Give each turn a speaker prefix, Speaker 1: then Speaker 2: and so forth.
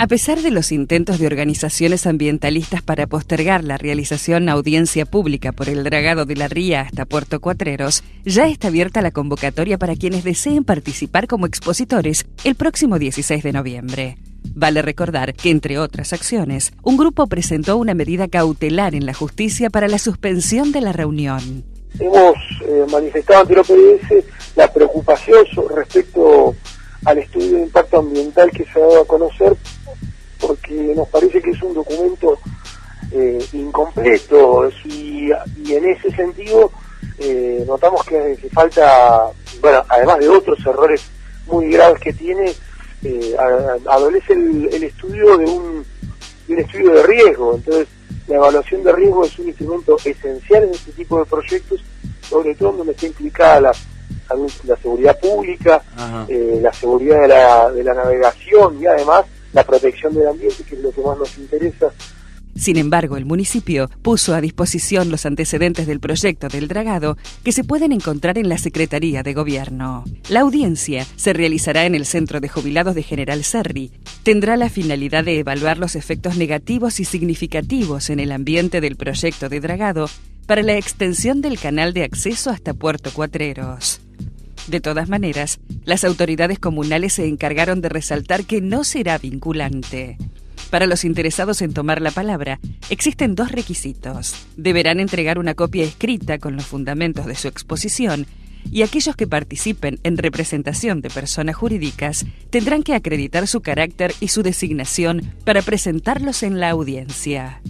Speaker 1: A pesar de los intentos de organizaciones ambientalistas para postergar la realización audiencia pública por el dragado de la ría hasta Puerto Cuatreros, ya está abierta la convocatoria para quienes deseen participar como expositores el próximo 16 de noviembre. Vale recordar que, entre otras acciones, un grupo presentó una medida cautelar en la justicia para la suspensión de la reunión.
Speaker 2: Hemos eh, manifestado ante el OPS la preocupación respecto al estudio de impacto ambiental que se ha dado a conocer porque nos parece que es un documento eh, incompleto y, en ese sentido eh, notamos que, falta, bueno, además de otros errores muy graves que tiene, eh, adolece el, estudio de un, de un estudio de riesgo. Entonces, la evaluación de riesgo es un instrumento esencial en este tipo de proyectos, sobre todo donde está implicada la, la seguridad pública, la seguridad de la, de la navegación y además la protección del ambiente, que es lo que más nos interesa.
Speaker 1: Sin embargo, el municipio puso a disposición los antecedentes del proyecto del dragado que se pueden encontrar en la Secretaría de Gobierno. La audiencia se realizará en el Centro de Jubilados de General Serri. Tendrá la finalidad de evaluar los efectos negativos y significativos en el ambiente del proyecto de dragado para la extensión del canal de acceso hasta Puerto Cuatreros. De todas maneras, las autoridades comunales se encargaron de resaltar que no será vinculante. Para los interesados en tomar la palabra, existen dos requisitos. Deberán entregar una copia escrita con los fundamentos de su exposición y aquellos que participen en representación de personas jurídicas tendrán que acreditar su carácter y su designación para presentarlos en la audiencia.